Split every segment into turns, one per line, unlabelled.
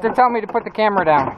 They're telling me to put the camera down.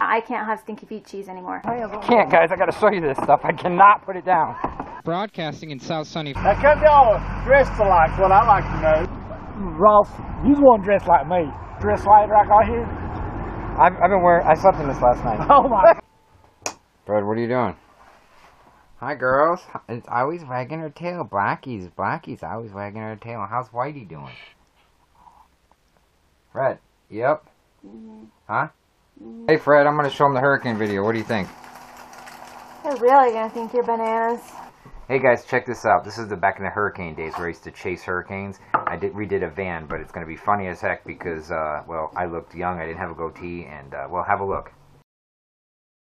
I can't have stinky feet cheese anymore.
I Can't, guys. I gotta show you this stuff. I cannot put it down. Broadcasting in South Sunny.
Now, come y'all dressed alike, what I like to know. Ross, you one dressed like me. Dressed like like I hear.
I've, I've been wearing. I slept in this last night.
Oh my.
Fred, what are you doing? Hi, girls. It's always wagging her tail. Blackie's, Blackie's always wagging her tail. How's Whitey doing? Fred. Yep. Huh? Hey, Fred. I'm gonna show him the hurricane video. What do you think?
They're really gonna think you're bananas.
Hey guys, check this out. This is the back in the hurricane days where I used to chase hurricanes. I did redid a van, but it's going to be funny as heck because, uh, well, I looked young, I didn't have a goatee, and, uh, well, have a look.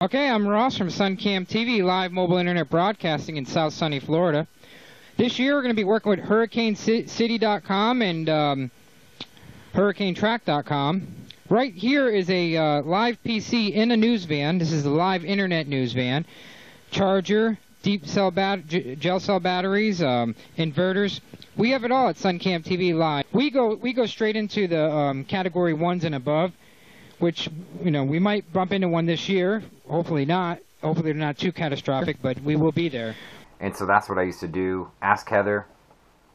Okay, I'm Ross from SunCam TV, live mobile internet broadcasting in South Sunny, Florida. This year we're going to be working with HurricaneCity.com and um, HurricaneTrack.com. Right here is a uh, live PC in a news van. This is a live internet news van. Charger, deep cell bat- gel cell batteries, um, inverters. We have it all at SunCam TV Live. We go we go straight into the um, category ones and above, which you know we might bump into one this year. Hopefully not. Hopefully they're not too catastrophic, but we will be there. And so that's what I used to do. Ask Heather.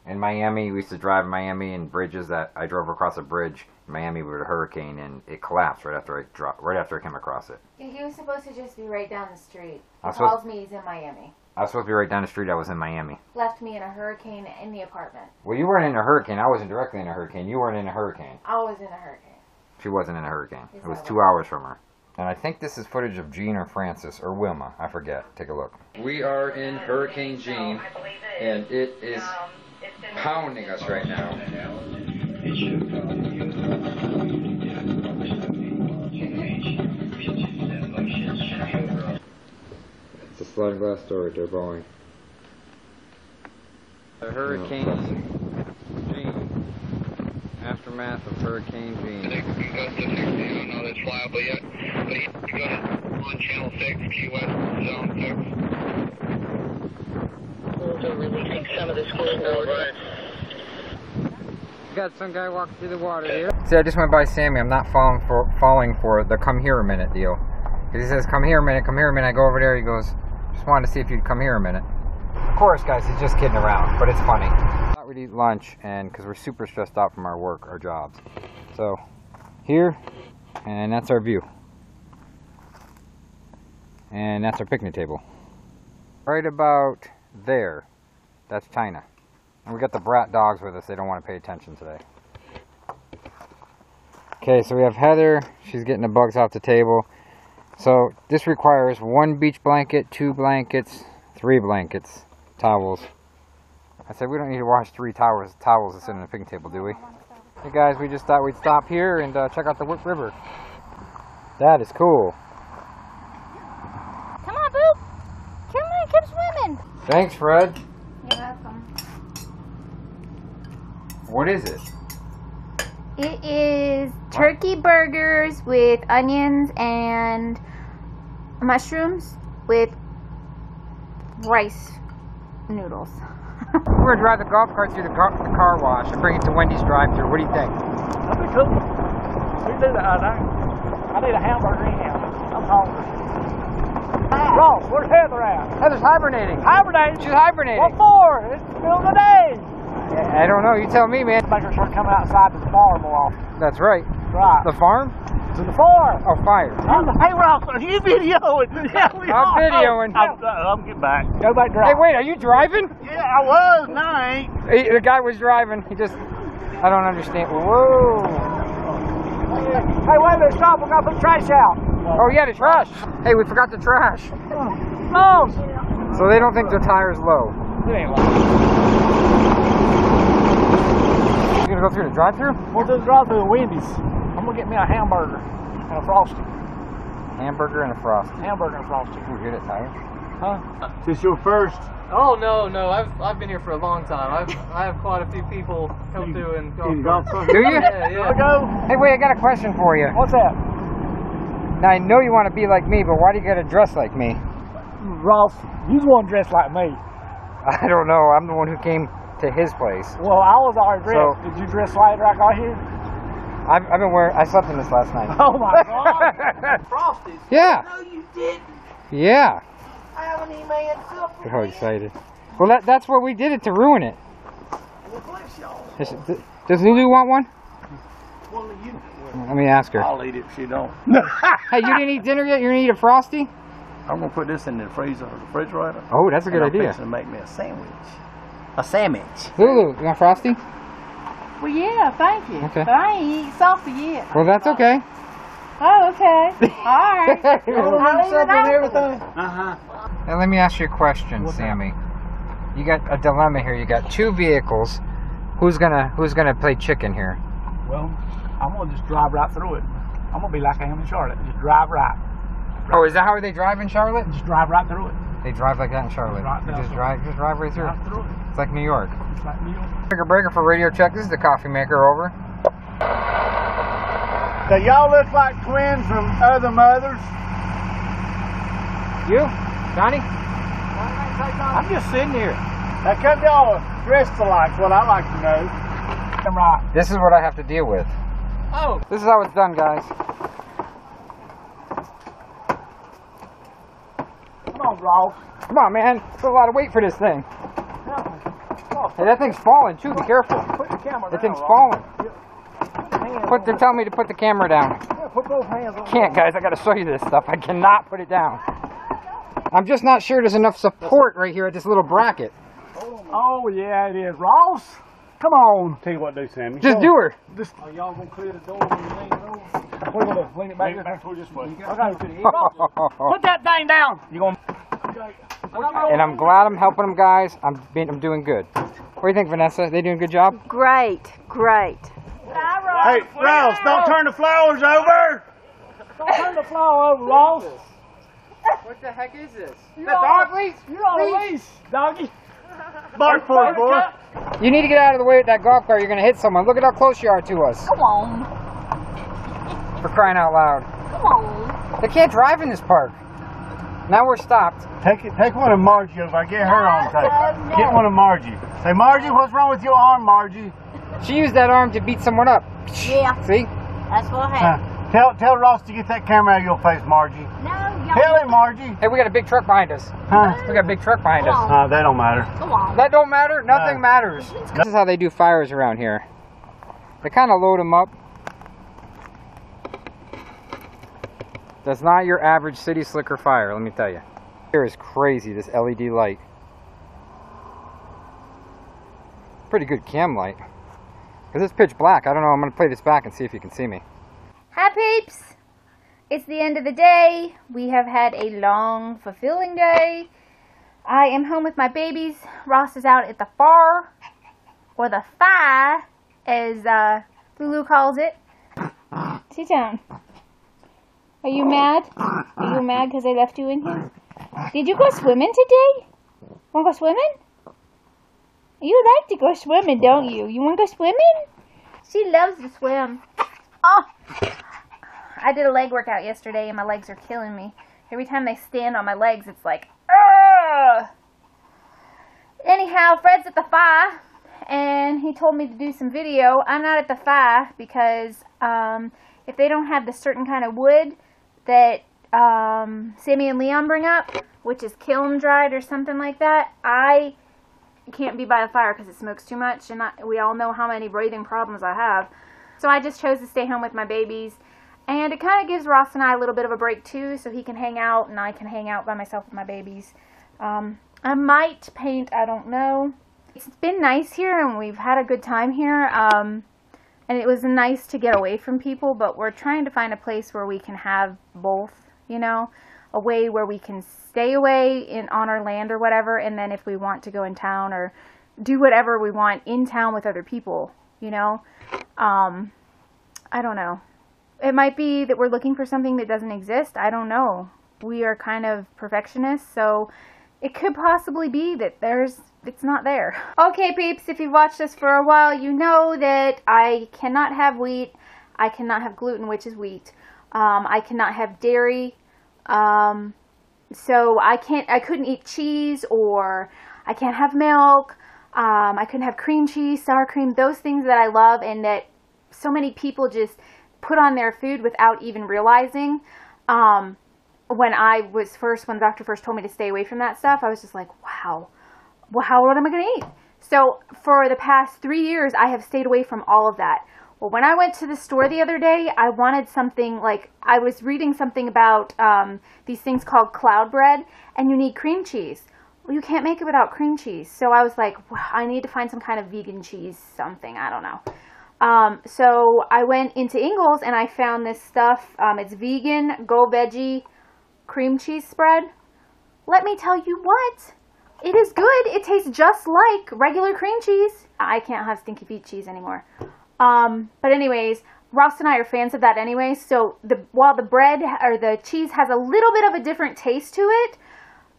In Miami, we used to drive in Miami and bridges that I drove across a bridge in Miami with a hurricane and it collapsed right after I dropped, right after I came across it.
He was supposed to just be right down the street. He
I was supposed-
calls me, he's in Miami.
I was supposed to be right down the street. I was in Miami.
Left me in a hurricane in the apartment.
Well, you weren't in a hurricane. I wasn't directly in a hurricane. You weren't in a hurricane.
I was in a hurricane.
She wasn't in a hurricane.
Yes,
It was two hours from her. And I think this is footage of Jeanne or Frances or Wilma. I forget. Take a look. We are in Hurricane Jeanne, and it is pounding us right now. It's a sliding glass door right there, Boeing. The Hurricane Jeanne. Aftermath of Hurricane Jeanne.
I don't know this reliably yet, but you go to on channel 6, Key West Zone 6.
Schools are releasing some of the school boards.
Got some guy walking through the water here. See, I just went by Sammy. I'm not falling for falling for the come here a minute deal. 'Cause he says, come here a minute, come here a minute. I go over there. He goes, just wanted to see if you'd come here a minute. Of course, guys, he's just kidding around, but it's funny. Not we'd lunch, and because we're super stressed out from our work, our jobs. So, here, and that's our view. And that's our picnic table. Right about there, that's China. And we got the brat dogs with us. They don't want to pay attention today. Okay, so we have Heather. She's getting the bugs off the table. So this requires one beach blanket, two blankets, three blankets, towels. I said we don't need to wash three towels towels to sit on the picnic table, do we? Hey guys, we just thought we'd stop here and uh, check out the Whip River. That is cool.
Come on, Boop! Come on, keep swimming!
Thanks, Fred.
You're welcome.
What is it?
It is turkey burgers with onions and mushrooms with rice noodles.
We're gonna drive the golf cart through the car, the car wash and bring it to Wendy's drive-thru. What do you think?
That'd be cool. We do that. I, I need a hamburger anyhow. I'm hungry. Ah. Ross, where's Heather at?
Heather's hibernating.
Hibernating.
She's hibernating.
What for? It's the middle of the day.
I don't know. You tell me, man.
Make start coming outside to the farm more often.
That's right.
Right.
The farm?
to the farm.
Oh, fire.
Hey, Ross, are you videoing? Yeah, we
I'm
are.
videoing.
I'm, I'm uh, getting back. Go back
Hey, wait. Are you driving?
Yeah, I was. No, I ain't.
He, the guy was driving. He just. I don't understand. Whoa.
Hey, wait a minute. Stop. We gotta put the trash out.
Oh, yeah, the trash. Hey, we forgot the trash.
Oh.
So they don't think their tire's low. You gonna go through the drive-through?
We'll do the drive through the Wendy's. I'm gonna get me a hamburger and a frosty.
Hamburger and a frost.
Hamburger and a frosty.
You hear that tire?
Huh? This your first?
Oh no, no, I've I've been here for a long time. I've I have quite a few people come through and golf.
You golf
Do you?
Yeah, yeah.
Wanna go?
Hey, wait. I got a question for you.
What's that?
Now I know you want to be like me, but why do you gotta dress like me?
Ross, you the one dressed like me.
I don't know. I'm the one who came to his place.
Well, I was already dressed.
So-
Did you dress like like I here?
I've, I've been wearing. I slept in this last night.
Oh my God.
Frosties.
Yeah.
No, you didn't.
Yeah.
I haven't even made up for
They're all excited. Well, that, that's where we did it to ruin it.
Well, bless y'all.
Does, does Lulu want one?
Well, you.
Let me ask her.
I'll eat it if she don't.
Hey, you didn't eat dinner yet? You're gonna eat a frosty?
I'm gonna put this in the freezer, the refrigerator.
Oh, that's a good
and I'm
idea.
fixing to make me a sandwich. A sandwich.
Lulu, you want frosty?
Well, yeah, thank you.
Okay.
But I ain't eat salsa yet.
Well, that's okay.
Oh, okay. All right. I'll leave it out.
everything. Uh huh.
Now let me ask you a question, Sammy. You got a dilemma here. You got two vehicles. Who's gonna Who's gonna play chicken here?
Well, I'm gonna just drive right through it. I'm gonna be like I am in Charlotte. Just drive right.
Oh, is that how they drive in Charlotte?
Just drive right through it.
They drive like that in Charlotte.
Right
just drive, just drive right through.
Right through it.
It's like New York.
Just like New York.
Breaker breaker for radio check. This is the coffee maker over.
So y'all look like twins from other mothers.
You, Johnny?
I'm just sitting here.
How come y'all are dressed alike? Is what I like to know.
I'm right.
This is what I have to deal with.
Oh,
This is how it's done, guys.
Come on, Ross.
Come on, man. It's a lot of weight for this thing. Hey, that thing's falling too. Be careful.
Put the camera
That
down.
thing's falling.
Hands
Put. They're telling me to put the camera down.
Yeah, put both hands on.
Can't, guys. I got to show you this stuff. I cannot put it down. I'm just not sure there's enough support right here at this little bracket.
Oh yeah, it is, Ross. Come on.
Tell you what to do, Sammy.
Just do her.
This, are y'all gonna clear the door when you lean it over? We're gonna lean it back
Lean it
this
back toward this way.
way. Put that thing down. You gonna?
And I'm glad I'm helping them, guys. I'm being, I'm doing good. What do you think, Vanessa? They doing a good job?
Great, great.
Hey, Ross, don't turn the flowers over.
Don't turn the flower over, Ross.
What the heck is this?
The dog leash. You're on a leash, doggy.
Bark for it, boy.
You need to get out of the way with that golf cart. You're gonna hit someone. Look at how close you are to us.
Come on.
For crying out loud.
Come on.
They can't drive in this park. Now we're stopped.
Take it. Take one of Margie over. Get her on tape.
No, no.
Get one of Margie. Say, Margie, what's wrong with your arm, Margie?
She used that arm to beat someone up.
Yeah,
See?
that's what
Uh,
happened.
tell tell Ross to get that camera out of your face, Margie.
No,
Tell
y'all.
him, Margie.
Hey, we got a big truck behind us.
Huh?
We got a big truck behind us.
Uh, that don't matter.
Come on.
That don't matter. Nothing
No.
matters. This is how they do fires around here. They kind of load them up. That's not your average city slicker fire, let me tell you. Here is crazy, this LED light. Pretty good cam light. Because it's pitch black. I don't know. I'm going to play this back and see if you can see me.
Hi peeps! It's the end of the day. We have had a long, fulfilling day. I am home with my babies. Ross is out at the far, or the fi, as uh, Lulu calls it. Sit down. Are you mad? Are you mad because I left you in here? Did you go swimming today? Want to go swimming? You like to go swimming, don't you? You want to go swimming? She loves to swim. Oh! I did a leg workout yesterday and my legs are killing me. Every time they stand on my legs, it's like, Ugh! Anyhow, Fred's at the fire and he told me to do some video. I'm not at the fire because um, if they don't have the certain kind of wood that um, Sammy and Leon bring up, which is kiln dried or something like that, I can't be by the fire because it smokes too much, and I, we all know how many breathing problems I have. So I just chose to stay home with my babies, and it kind of gives Ross and I a little bit of a break too, so he can hang out and I can hang out by myself with my babies. Um, I might paint, I don't know. It's been nice here, and we've had a good time here. Um, and it was nice to get away from people, but we're trying to find a place where we can have both, you know, a way where we can stay away in on our land or whatever, and then if we want to go in town or do whatever we want in town with other people, you know. Um, I don't know. It might be that we're looking for something that doesn't exist. I don't know. We are kind of perfectionists, so it could possibly be that there's it's not there. Okay, peeps, if you've watched this for a while, you know that I cannot have wheat. I cannot have gluten, which is wheat. Um, I cannot have dairy. Um, so I can't. I couldn't eat cheese, or I can't have milk. Um, I couldn't have cream cheese, sour cream, those things that I love and that so many people just put on their food without even realizing. Um, when I was first, when the doctor first told me to stay away from that stuff, I was just like, wow, well, how what am I going to eat? So for the past three years, I have stayed away from all of that. Well, when I went to the store the other day, I wanted something like I was reading something about um, these things called cloud bread, and you need cream cheese. Well, you can't make it without cream cheese. So I was like, well, I need to find some kind of vegan cheese, something. I don't know. Um, so I went into Ingles and I found this stuff. Um, it's vegan, go veggie cream cheese spread. Let me tell you what, it is good. It tastes just like regular cream cheese. I can't have stinky feet cheese anymore. Um, but anyways, Ross and I are fans of that anyway. So the while the bread or the cheese has a little bit of a different taste to it,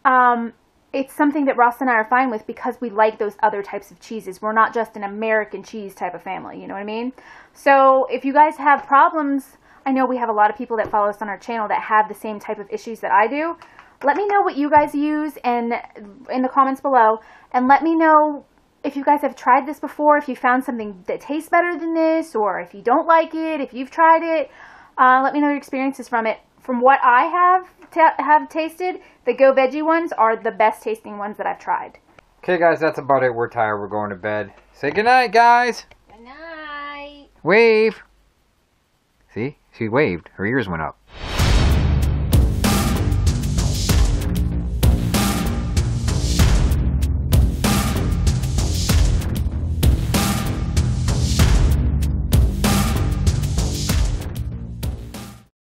um, it's something that Ross and I are fine with because we like those other types of cheeses. We're not just an American cheese type of family, you know what I mean? So if you guys have problems, I know we have a lot of people that follow us on our channel that have the same type of issues that I do. Let me know what you guys use and in the comments below and let me know if you guys have tried this before, if you found something that tastes better than this, or if you don't like it, if you've tried it, uh, let me know your experiences from it. From what I have have tasted, the Go Veggie ones are the best tasting ones that I've tried.
Okay, guys, that's about it. We're tired. We're going to bed. Say goodnight, guys.
Good night.
Wave. She waved. Her ears went up.